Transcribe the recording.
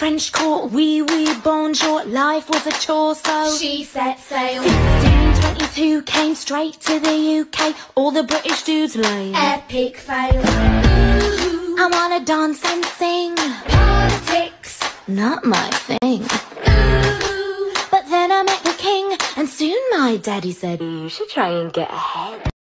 French court, wee wee bonjour, life was a chore, so She set sail. 1522 came straight to the UK, all the British dudes lame. Epic fail. I wanna dance and sing, Politics. not my thing. Ooh. But then I met the king, and soon my daddy said, You should try and get ahead.